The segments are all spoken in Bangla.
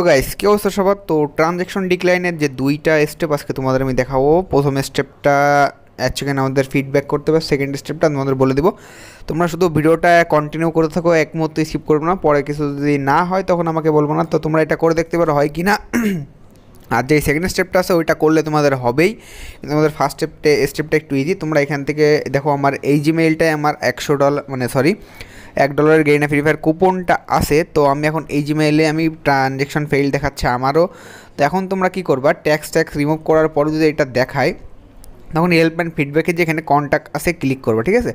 তো গাইস কি অবস্থা সবার? তো ট্রানজ্যাকশন ডিক্লাইনের যে দুইটা স্টেপ আজকে তোমাদের আমি দেখাবো। প্রথম স্টেপটা অ্যাকচুয়ালি আমাদের ফিডব্যাক করতে হবে সেকেন্ড স্টেপটা তোমাদের বলে দেবো। তোমরা শুধু ভিডিওটা কন্টিনিউ করে থাকো, এক মুহূর্তে স্কিপ করব না। পরে কিছু যদি না হয়, তখন আমাকে বলব না। তো তোমরা এটা করে দেখতে পারো, হয় কি না আর যে সেকেন্ড স্টেপটা আছে, ওইটা করলে তোমাদের হবেই। তোমাদের ফার্স্ট স্টেপটে স্টেপটা একটু ইজি তোমরা এখান থেকে, দেখো আমার এই জিমেইলটাই আমার একশো ডলার মানে সরি এক ডলারের গেইনা ফ্রি ফায়ার কুপনটা আছে, তো আমি এখন এই জিমেইলে আমি ট্রানজ্যাকশন ফেল দেখাচ্ছে আমারও। তো এখন তোমরা কি করবা ট্যাক্স ট্যাক্স রিমুভ করার পরে যদি এটা দেখায়, তখন হেল্প অ্যান্ড ফিডব্যাকে যে এখানে কন্ট্যাক্ট আছে ক্লিক করবা, ঠিক আছে?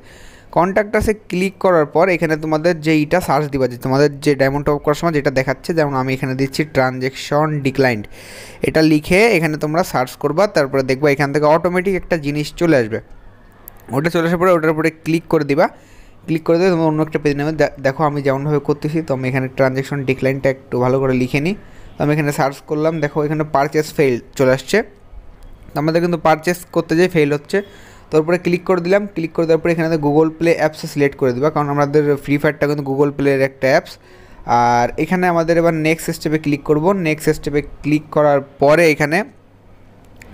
কন্ট্যাক্ট আছে ক্লিক করার পর এখানে তোমাদের যে এইটা সার্চ দিবা, যে তোমাদের যে ডায়মন্ড টপ করার সময় যেটা দেখাচ্ছে, যেমন আমি এখানে দিচ্ছি ট্রানজ্যাকশন ডিক্লাইন্ড এটা লিখে এখানে তোমরা সার্চ করবা, তারপরে দেখবা এখান থেকে অটোমেটিক একটা জিনিস চলে আসবে। ওটা চলে আসার পরে ওটার উপরে ক্লিক করে দিবা। ক্লিক করে দেবে তোমার অন্য একটা পেজ নেবে। দেখো আমি যেমনভাবে করতেছি, তো আমি এখানে ট্রানজ্যাকশন ডিক্লাইনটা একটু ভালো করে লিখে নিই। তো আমি এখানে সার্চ করলাম, দেখো এখানে পারচেস ফেল চলে আসছে। আমাদের কিন্তু পারচেস করতে যেয়ে ফেল হচ্ছে। তারপরে ক্লিক করে দিলাম ক্লিক করে দেওয়ার পরে এখানে গুগল প্লে অ্যাপসে সিলেক্ট করে দেবা, কারণ আমাদের ফ্রি ফায়ারটা কিন্তু গুগল প্লের একটা অ্যাপস আর এখানে আমাদের এবার নেক্সট স্টেপে ক্লিক করব। নেক্সট স্টেপে ক্লিক করার পরে এখানে,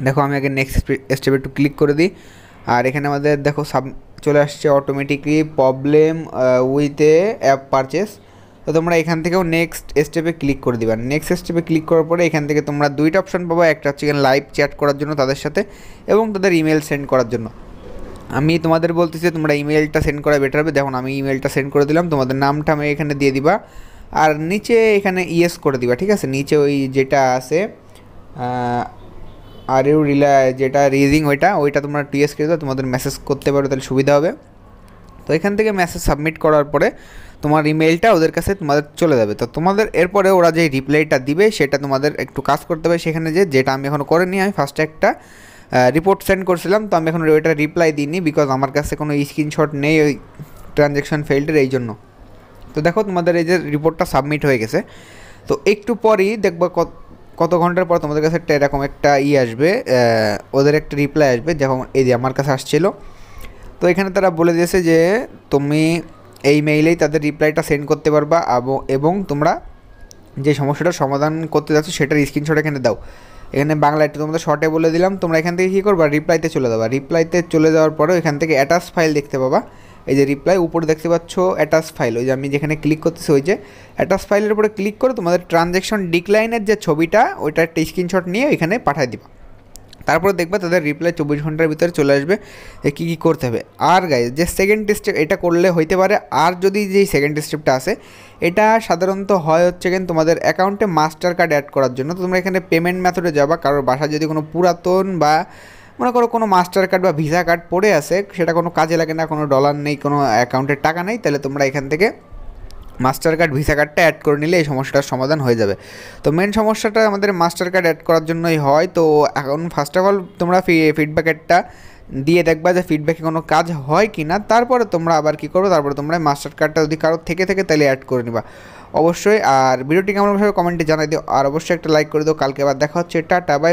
দেখো আমি আগে নেক্সট স্টেপে একটু ক্লিক করে দিই। আর এখানে আমাদের, দেখো সাব চলে আসছে automatically problem with a app purchase তো তোমরা এখান থেকেও নেক্সট স্টেপে ক্লিক করে দিবা। নেক্সট স্টেপে ক্লিক করার পরে এখান থেকে তোমরা দুইটা অপশান পাবো, একটা হচ্ছে লাইভ চ্যাট করার জন্য তাদের সাথে এবং তাদের ইমেল সেন্ড করার জন্য। আমি তোমাদের বলতেছি তোমরা ইমেলটা সেন্ড করা বেটার হবে। দেখুন, আমি ইমেলটা সেন্ড করে দিলাম, তোমাদের নামটা আমি এখানে দিয়ে দিবা। আর নিচে এখানে ইয়েস করে দিবা, ঠিক আছে? নিচে ওই যেটা আছে আর ইউ রিলা যেটা রিজিং ওইটা ওইটা তোমরা টিএস করে দাও, তোমাদের মেসেজ করতে পারো তাহলে সুবিধা হবে। তো এখান থেকে মেসেজ সাবমিট করার পরে তোমার ইমেলটা ওদের কাছে তোমাদের চলে যাবে। তো তোমাদের এরপরে ওরা যে রিপ্লাইটা দিবে, সেটা তোমাদের একটু কাজ করতে হবে সেখানে যে, যেটা আমি এখনও করিনি, আমি ফার্স্টে একটা রিপোর্ট সেন্ড করছিলাম, তো আমি এখন ওইটা রিপ্লাই দিইনি বিকজ আমার কাছে কোনো স্ক্রিনশট নেই ওই ট্রানজ্যাকশন ফেল্ডের এই জন্য। তো দেখো তোমাদের এই যে রিপোর্টটা সাবমিট হয়ে গেছে। তো একটু পরই দেখব কত কত ঘণ্টার পর তোমাদের কাছে একটা এরকম একটা ই আসবে ওদের একটা রিপ্লাই আসবে যখন এই যে আমার কাছে আসছিল। তো এখানে তারা বলে দিয়েছে যে, তুমি এই মেইলেই তাদের রিপ্লাইটা সেন্ড করতে পারবা এবং তোমরা যে সমস্যাটার সমাধান করতে যাচ্ছ সেটার স্ক্রিনশট এখানে দাও। এখানে বাংলা একটু তোমাদের শর্টে বলে দিলাম, তোমরা এখান থেকে কী করবা? রিপ্লাইতে চলে যাবা। রিপ্লাইতে চলে যাওয়ার পরেও এখান থেকে অ্যাটাচ ফাইল দেখতে পাবা। এই যে রিপ্লাই উপরে দেখতে পাচ্ছ অ্যাটাচ ফাইল ওই যে আমি যেখানে ক্লিক করতেছি ওই যে অ্যাটাচ ফাইলের উপরে ক্লিক করে তোমাদের ট্রানজ্যাকশন ডিক্লাইনের যে ছবিটা, ওইটা একটা স্ক্রিনশট নিয়ে এখানে পাঠিয়ে দিবা। তারপরে দেখবে তাদের রিপ্লাই চব্বিশ ঘণ্টার ভিতরে চলে আসবে যে কী কী করতে হবে। আর গাই যে সেকেন্ড স্টেপ এটা করলে হইতে পারে, আর যদি যেই সেকেন্ড স্টেপটা আছে এটা সাধারণত হয় হচ্ছে কিন্তু তোমাদের অ্যাকাউন্টে মাস্টার কার্ড অ্যাড করার জন্য। তোমরা এখানে পেমেন্ট মেথডে যাবা, কারোর বাসায় যদি কোনো পুরাতন বা মনে করো কোনো মাস্টার কার্ড বা ভিসা কার্ড পড়ে আছে, সেটা কোনো কাজে লাগে না, কোনো ডলার নেই, কোনো অ্যাকাউন্টের টাকা নেই, তাহলে তোমরা এখান থেকে মাস্টার কার্ড ভিসা কার্ডটা অ্যাড করে নিলে এই সমস্যাটার সমাধান হয়ে যাবে। তো মেন সমস্যাটা আমাদের মাস্টার কার্ড অ্যাড করার জন্যই হয়, তো এখন ফার্স্ট অফ অল তোমরা ফিডব্যাকেরটা দিয়ে দেখবা যে ফিডব্যাকে কোনো কাজ হয় কি না তারপরে তোমরা আবার কী করো তারপরে তোমরা মাস্টার কার্ডটা যদি কারোর থেকে থেকে তাহলে অ্যাড করে নিবা। অবশ্যই, আর ভিডিওটি কেমনভাবে কমেন্টে জানাই দিও, আর অবশ্যই একটা লাইক করে দিও, কালকে আবার দেখা হচ্ছে, টাটা বাই